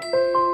Música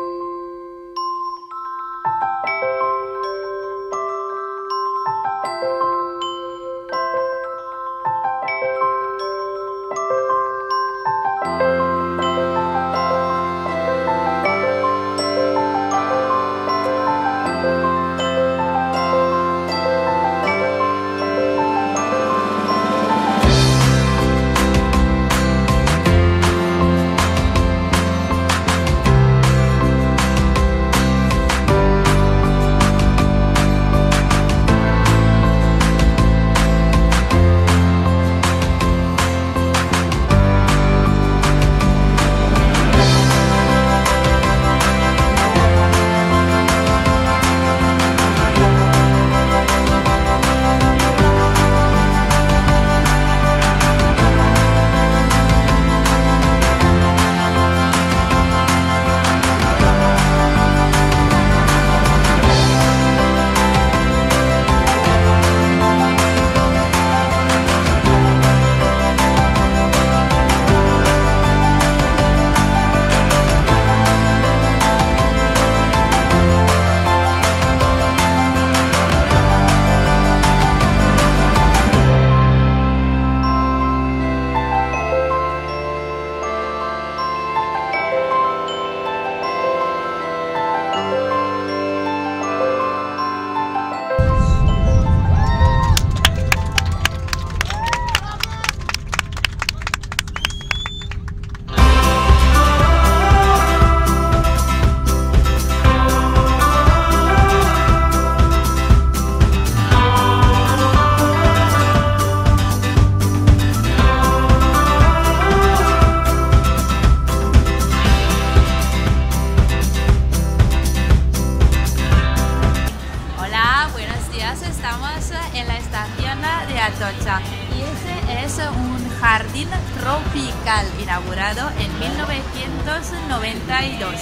un jardín tropical inaugurado en 1992.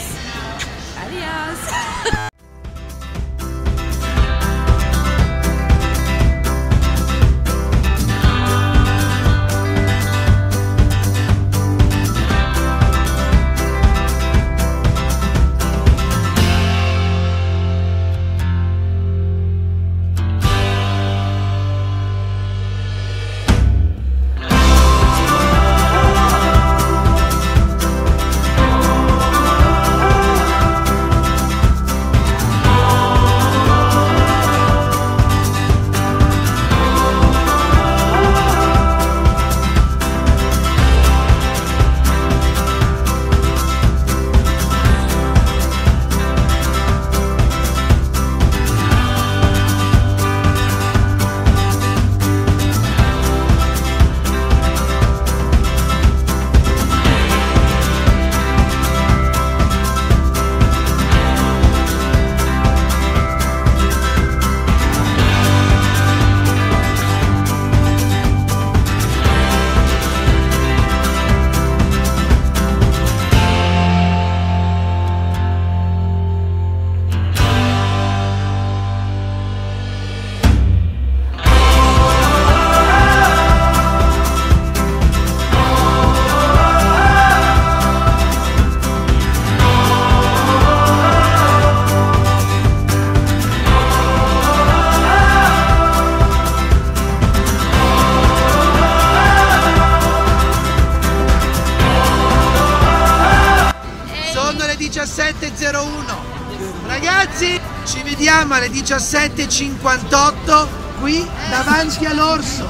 Adiós. 01. Ragazzi, ci vediamo alle 17.58 qui davanti all'orso.